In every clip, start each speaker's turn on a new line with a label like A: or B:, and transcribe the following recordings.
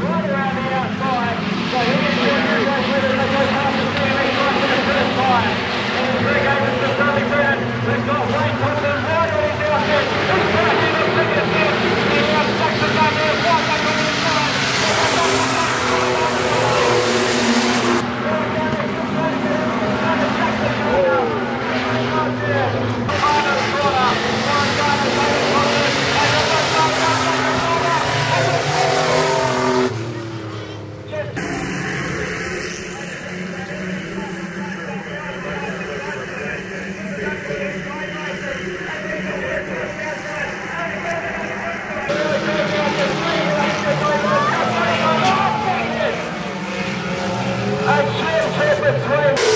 A: right A championship between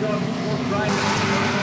A: John Walsh